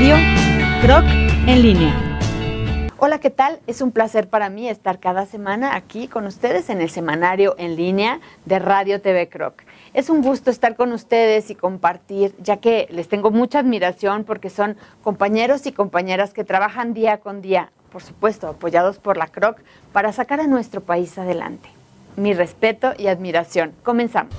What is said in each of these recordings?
semanario Croc en línea. Hola, ¿qué tal? Es un placer para mí estar cada semana aquí con ustedes en el semanario en línea de Radio TV Croc. Es un gusto estar con ustedes y compartir, ya que les tengo mucha admiración porque son compañeros y compañeras que trabajan día con día, por supuesto, apoyados por la Croc, para sacar a nuestro país adelante. Mi respeto y admiración. Comenzamos.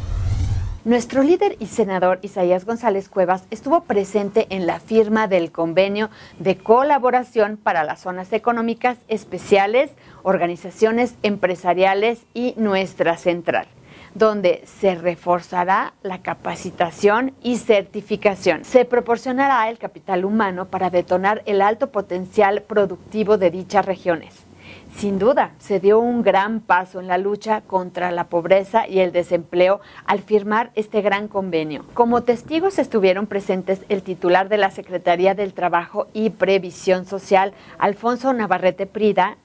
Nuestro líder y senador Isaías González Cuevas estuvo presente en la firma del convenio de colaboración para las zonas económicas especiales, organizaciones empresariales y nuestra central donde se reforzará la capacitación y certificación. Se proporcionará el capital humano para detonar el alto potencial productivo de dichas regiones. Sin duda, se dio un gran paso en la lucha contra la pobreza y el desempleo al firmar este gran convenio. Como testigos estuvieron presentes el titular de la Secretaría del Trabajo y Previsión Social, Alfonso Navarrete Prida,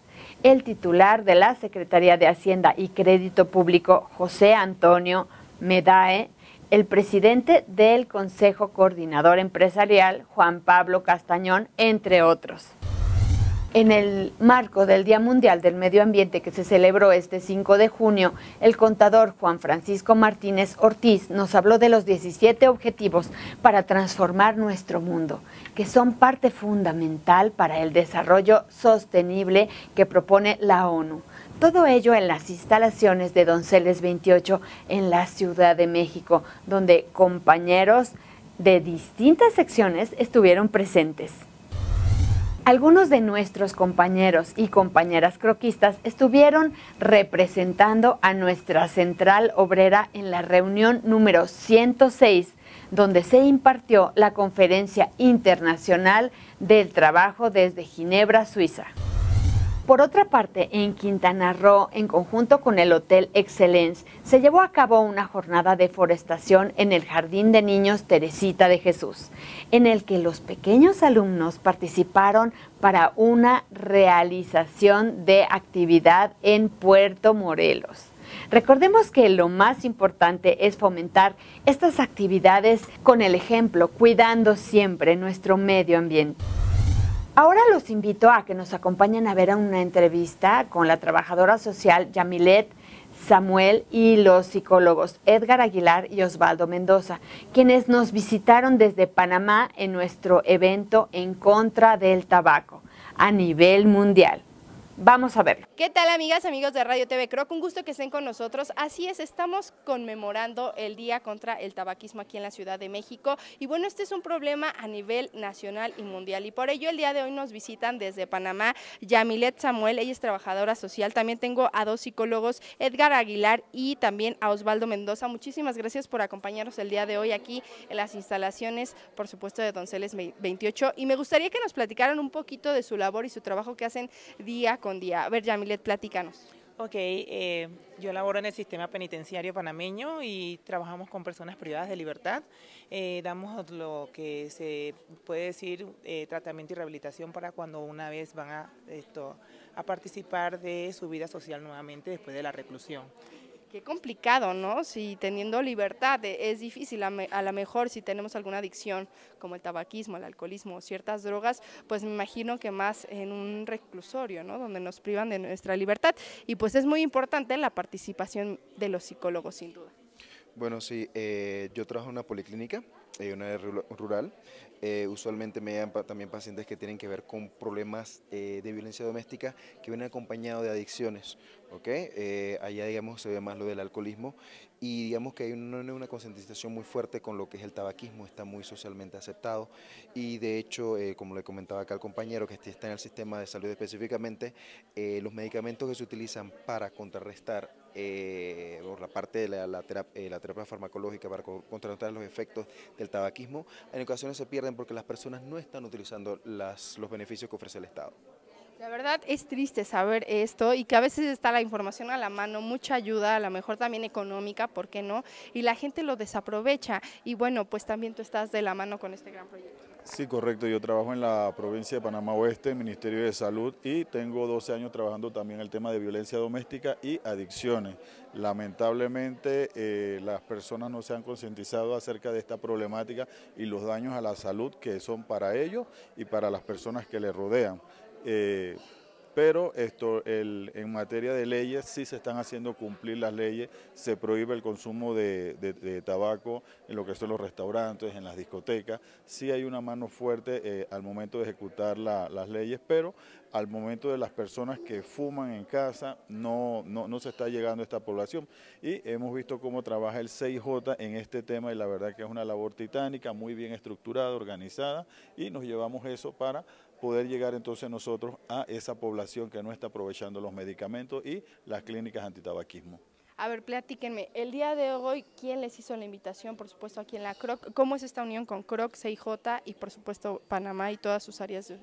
el titular de la Secretaría de Hacienda y Crédito Público, José Antonio Medae, el presidente del Consejo Coordinador Empresarial, Juan Pablo Castañón, entre otros en el marco del Día Mundial del Medio Ambiente que se celebró este 5 de junio, el contador Juan Francisco Martínez Ortiz nos habló de los 17 objetivos para transformar nuestro mundo, que son parte fundamental para el desarrollo sostenible que propone la ONU. Todo ello en las instalaciones de Donceles 28 en la Ciudad de México, donde compañeros de distintas secciones estuvieron presentes. Algunos de nuestros compañeros y compañeras croquistas estuvieron representando a nuestra central obrera en la reunión número 106, donde se impartió la Conferencia Internacional del Trabajo desde Ginebra, Suiza. Por otra parte, en Quintana Roo, en conjunto con el Hotel Excellence, se llevó a cabo una jornada de forestación en el Jardín de Niños Teresita de Jesús, en el que los pequeños alumnos participaron para una realización de actividad en Puerto Morelos. Recordemos que lo más importante es fomentar estas actividades con el ejemplo, cuidando siempre nuestro medio ambiente. Ahora los invito a que nos acompañen a ver una entrevista con la trabajadora social Yamilet Samuel y los psicólogos Edgar Aguilar y Osvaldo Mendoza, quienes nos visitaron desde Panamá en nuestro evento en contra del tabaco a nivel mundial. Vamos a ver. ¿Qué tal amigas, amigos de Radio TV Croc? Un gusto que estén con nosotros. Así es, estamos conmemorando el Día contra el Tabaquismo aquí en la Ciudad de México. Y bueno, este es un problema a nivel nacional y mundial. Y por ello el día de hoy nos visitan desde Panamá Yamilet Samuel, ella es trabajadora social. También tengo a dos psicólogos, Edgar Aguilar y también a Osvaldo Mendoza. Muchísimas gracias por acompañarnos el día de hoy aquí en las instalaciones, por supuesto, de Donceles 28. Y me gustaría que nos platicaran un poquito de su labor y su trabajo que hacen día con día. A ver, Yamilet, platícanos. Ok, eh, yo laboro en el sistema penitenciario panameño y trabajamos con personas privadas de libertad. Eh, damos lo que se puede decir eh, tratamiento y rehabilitación para cuando una vez van a, esto, a participar de su vida social nuevamente después de la reclusión. Qué complicado, ¿no? Si teniendo libertad e, es difícil, a, lo mejor si tenemos alguna adicción como el tabaquismo, el alcoholismo o ciertas drogas, pues me imagino que más en un reclusorio, ¿no? Donde nos privan de nuestra libertad. Y pues es muy importante la participación de los psicólogos, sin duda. Bueno, sí, eh, yo trabajo en una policlínica, en una rural. Eh, usualmente me llegan también pacientes que tienen que ver con problemas eh, de violencia doméstica que vienen acompañados de adicciones. ¿okay? allá, digamos, se ve más lo del alcoholismo y digamos que hay una, una concientización muy fuerte con lo que es el tabaquismo, está muy socialmente aceptado y de hecho, como le comentaba acá al compañero que está en el sistema de salud específicamente, los medicamentos que se utilizan para contrarrestar eh, por la parte de la, terapia, la, terapia, farmacológica para contrarrestar los efectos del tabaquismo, en ocasiones se porque las personas no están utilizando los beneficios que ofrece el Estado. La verdad es triste saber esto y que a veces está la información a la mano, mucha ayuda, a lo mejor también económica, ¿por qué no? Y la gente lo desaprovecha y bueno, pues también tú estás de la mano con este gran proyecto. Sí, correcto. Yo trabajo en la provincia de Panamá Oeste, Ministerio de Salud, y tengo 12 años trabajando también el tema de violencia doméstica y adicciones. Lamentablemente, eh, las personas no se han concientizado acerca de esta problemática y los daños a la salud que son para ellos y para las personas que les rodean. Eh, pero esto, en materia de leyes sí se están haciendo cumplir las leyes, se prohíbe el consumo de, tabaco en lo que son los restaurantes, en las discotecas, sí hay una mano fuerte eh, al momento de ejecutar las leyes, pero al momento de las personas que fuman en casa no, no, no se está llegando a esta población. Y hemos visto cómo trabaja el 6J en este tema y la verdad que es una labor titánica, muy bien estructurada, organizada y nos llevamos eso para poder llegar entonces nosotros a esa población que no está aprovechando los medicamentos y las clínicas antitabaquismo. A ver, platíquenme, el día de hoy, ¿quién les hizo la invitación, por supuesto, aquí en la CROC? ¿Cómo es esta unión con CROC, CIJ y, por supuesto, Panamá y todas sus áreas de...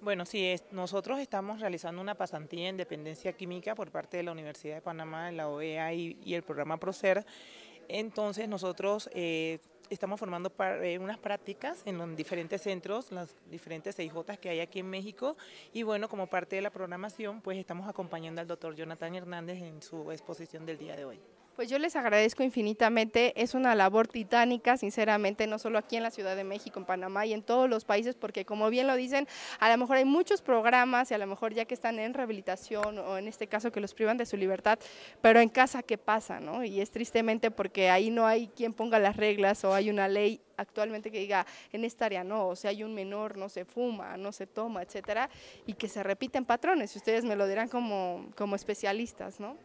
Bueno, sí, nosotros estamos realizando una pasantía en dependencia química por parte de la Universidad de Panamá, la OEA y, y el programa PROCER. Entonces, nosotros eh, estamos formando eh, unas prácticas en los diferentes centros, las diferentes CIJ que hay aquí en México y bueno, como parte de la programación, pues estamos acompañando al doctor Jonathan Hernández en su exposición del día de hoy. Pues yo les agradezco infinitamente, es una labor titánica, sinceramente, no solo aquí en la Ciudad de México, en Panamá y en todos los países, porque como bien lo dicen, a lo mejor hay muchos programas y a lo mejor ya que están en rehabilitación o en este caso que los privan de su libertad, pero en casa, ¿qué pasa? No? Y es tristemente porque ahí no hay quien ponga las reglas o hay una ley actualmente que diga en esta área no, o sea, hay un menor, no se fuma, no se toma, etcétera, y que se repiten patrones, ustedes me lo dirán como, como especialistas, ¿no?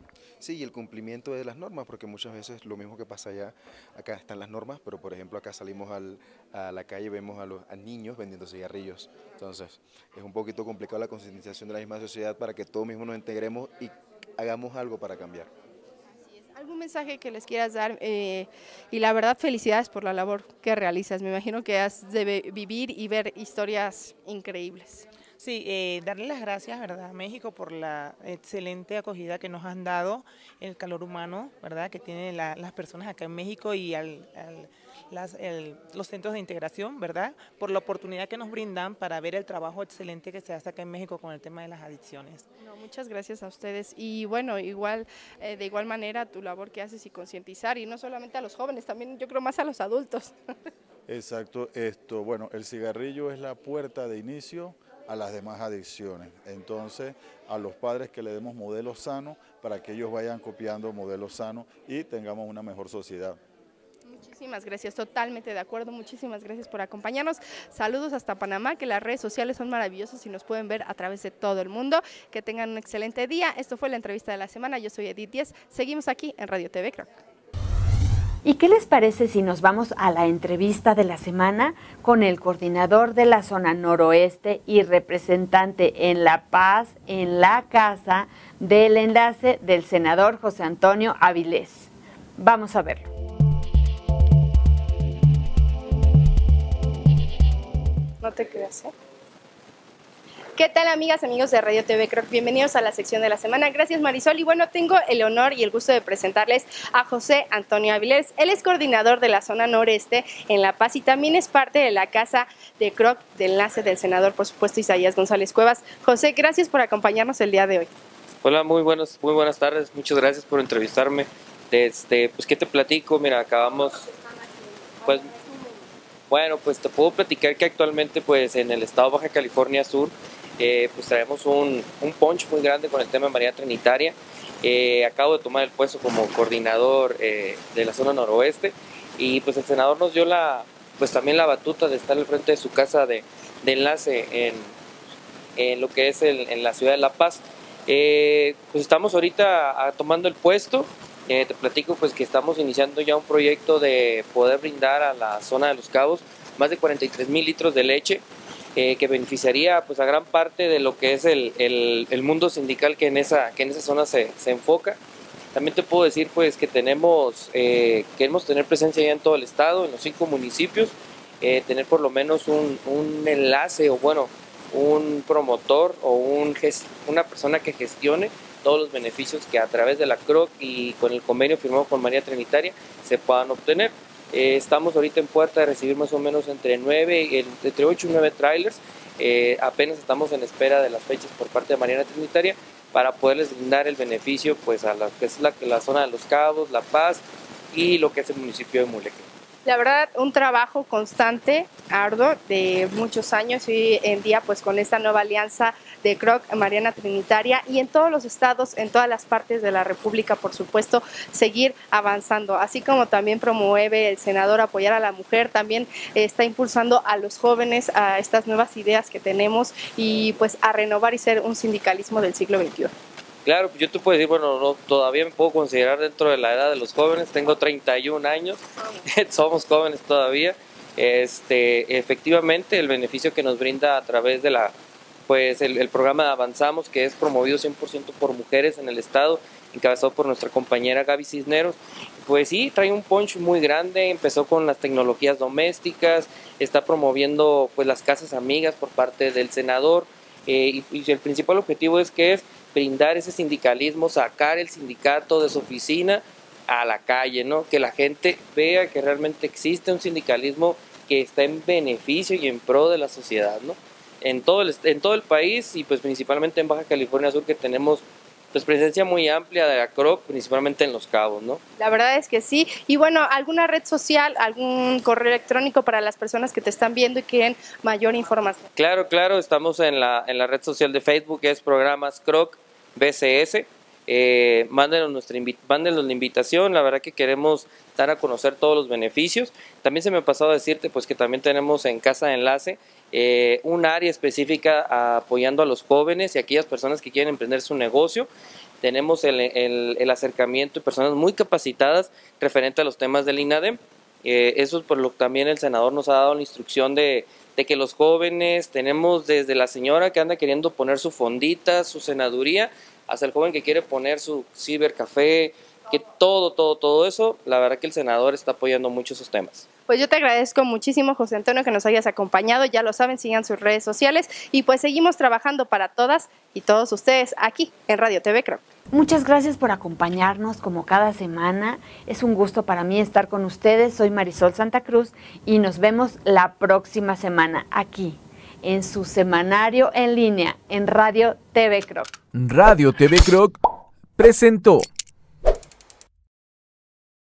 Sí, y el cumplimiento de las normas, porque muchas veces lo mismo que pasa allá, acá están las normas, pero por ejemplo acá salimos al, a la calle y vemos a los niños vendiendo cigarrillos, entonces es un poquito complicado la concientización de la misma sociedad para que todos mismos nos integremos y hagamos algo para cambiar. ¿Algún mensaje que les quieras dar? Eh, y la verdad, felicidades por la labor que realizas. Me imagino que has de vivir y ver historias increíbles. Sí, eh, darle las gracias, ¿verdad?, a México por la excelente acogida que nos han dado, el calor humano, ¿verdad?, que tienen las personas acá en México y al, los centros de integración, ¿verdad?, por la oportunidad que nos brindan para ver el trabajo excelente que se hace acá en México con el tema de las adicciones. muchas gracias a ustedes. Y bueno, igual, eh, de igual manera, tu labor que haces y concientizar, y no solamente a los jóvenes, también yo creo más a los adultos. Exacto, esto, bueno, el cigarrillo es la puerta de inicio a las demás adicciones. Entonces, a los padres que le demos modelos sanos para que ellos vayan copiando modelos sanos y tengamos una mejor sociedad. Muchísimas gracias, totalmente de acuerdo. Muchísimas gracias por acompañarnos. Saludos hasta Panamá, que las redes sociales son maravillosas y nos pueden ver a través de todo el mundo. Que tengan un excelente día. Esto fue la entrevista de la semana. Yo soy Edith Díez. Seguimos aquí en Radio TV Croc. ¿Y qué les parece si nos vamos a la entrevista de la semana con el coordinador de la zona noroeste y representante en La Paz en la casa del enlace del senador José Antonio Avilés? Vamos a verlo. No te creas, ¿eh? ¿Qué tal amigas, amigos de Radio TV Croc? Bienvenidos a la sección de la semana. Gracias Marisol. Y bueno, tengo el honor y el gusto de presentarles a José Antonio Avilés. Él es coordinador de la zona noreste en La Paz y también es parte de la casa de Croc del enlace del senador, por supuesto, Isaías González Cuevas. José, gracias por acompañarnos el día de hoy. Hola, muy buenas, muy buenas tardes. Muchas gracias por entrevistarme. Este, pues, ¿qué te platico? Mira, acabamos, pues, bueno, pues te puedo platicar que actualmente, pues, en el estado Baja California Sur, pues traemos un, un, punch muy grande con el tema de María Trinitaria. Eh, acabo de tomar el puesto como coordinador eh, de la zona noroeste y pues el senador nos dio la, pues también la batuta de estar al frente de su casa de, de enlace en, en, lo que es en la ciudad de La Paz. Eh, pues estamos ahorita ah, tomando el puesto. te platico pues que estamos iniciando ya un proyecto de poder brindar a la zona de Los Cabos más de 43 mil litros de leche eh, que beneficiaría pues a gran parte de lo que es el, el, mundo sindical que en esa, que en esa zona se, se enfoca. También te puedo decir pues que tenemos, eh, queremos tener presencia ya en todo el estado, en los cinco municipios, eh, tener por lo menos un, un, enlace o bueno, un promotor o un una persona que gestione todos los beneficios que a través de la CROC y con el convenio firmado con María Trinitaria se puedan obtener. Eh, estamos ahorita en puerta de recibir más o menos entre, 9, entre 8 y 9 trailers. Eh, apenas estamos en espera de las fechas por parte de Mariana Trinitaria para poderles brindar el beneficio pues, a la que es la, la zona de Los Cabos, La Paz y lo que es el municipio de Mulegé. La verdad, un trabajo constante, arduo, de muchos años y en día pues con esta nueva alianza de Croc Mariana Trinitaria y en todos los estados, en todas las partes de la República, por supuesto, seguir avanzando. Así como también promueve el senador apoyar a la mujer, también está impulsando a los jóvenes a estas nuevas ideas que tenemos y pues a renovar y ser un sindicalismo del siglo XXI. Claro, yo te puedo decir, bueno, no, todavía me puedo considerar dentro de la edad de los jóvenes, tengo 31 años, somos jóvenes todavía. Este, efectivamente, el beneficio que nos brinda a través de la, pues el, programa de Avanzamos, que es promovido 100% por mujeres en el estado, encabezado por nuestra compañera Gaby Cisneros, pues sí, trae un punch muy grande, empezó con las tecnologías domésticas, está promoviendo pues las casas amigas por parte del senador, eh, y, y el principal objetivo es que es brindar ese sindicalismo, sacar el sindicato de su oficina a la calle, ¿no? Que la gente vea que realmente existe un sindicalismo que está en beneficio y en pro de la sociedad, ¿no? En todo el, en todo el país y pues principalmente en Baja California Sur que tenemos pues presencia muy amplia de la CROC, principalmente en Los Cabos, ¿no? La verdad es que sí. Y bueno, ¿alguna red social, algún correo electrónico para las personas que te están viendo y quieren mayor información? Claro, claro, estamos en la, en la red social de Facebook, que es Programas CROC BCS. Eh, mándenos, nuestra mándenos la invitación, la verdad que queremos dar a conocer todos los beneficios. También se me ha pasado a decirte pues que también tenemos en Casa de Enlace eh, un área específica apoyando a los jóvenes y aquellas personas que quieren emprender su negocio. Tenemos el, acercamiento de personas muy capacitadas referente a los temas del INADEM. Eh, eso es por lo que también el senador nos ha dado la instrucción de, de que los jóvenes tenemos desde la señora que anda queriendo poner su fondita, su senaduría, hasta el joven que quiere poner su cibercafé, que todo, todo, todo eso, la verdad que el senador está apoyando mucho esos temas. Pues yo te agradezco muchísimo, José Antonio, que nos hayas acompañado. Ya lo saben, sigan sus redes sociales y pues seguimos trabajando para todas y todos ustedes aquí en Radio TV Creo. Muchas gracias por acompañarnos como cada semana. Es un gusto para mí estar con ustedes. Soy Marisol Santa Cruz y nos vemos la próxima semana aquí en su semanario en línea en Radio TV Croc. Radio TV Croc presentó